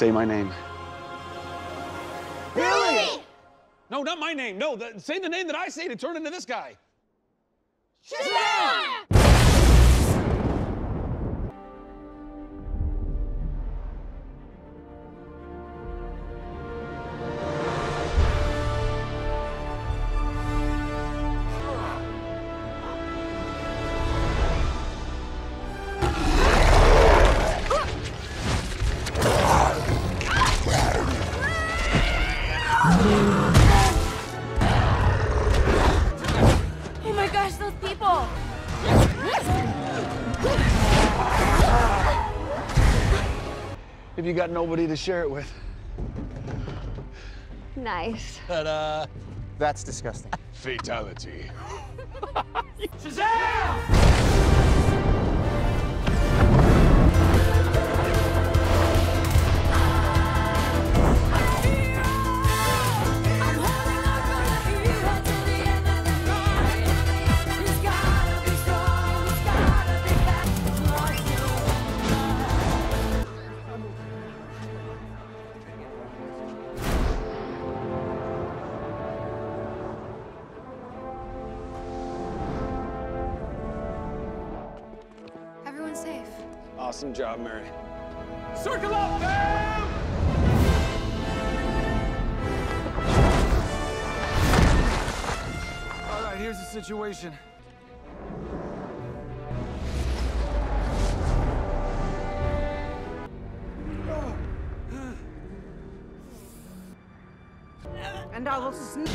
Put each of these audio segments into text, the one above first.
Say my name. Billy! No, not my name. No, the, say the name that I say to turn into this guy. Shazam! Those people! If you got nobody to share it with. Nice. Ta-da. That's disgusting. Fatality. Everyone's Awesome job, Mary. Circle up, fam! All right, here's the situation. And I will sn-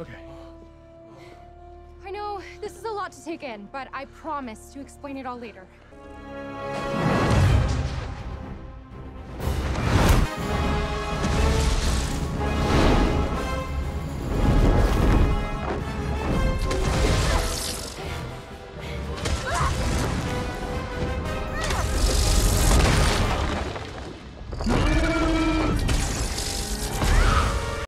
Okay. I know this is a lot to take in, but I promise to explain it all later.